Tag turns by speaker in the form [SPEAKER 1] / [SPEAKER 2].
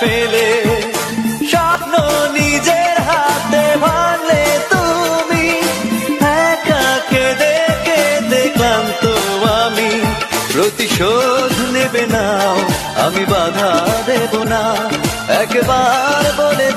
[SPEAKER 1] ফেলে স্বপ্ন নিজের হাতে ভাঙলে তুমি একা কেঁদে কেঁদে ক্লান্ত আমি। প্রতিশোধ নেবে নাও, আমি বাধা দেব না। একবার বলে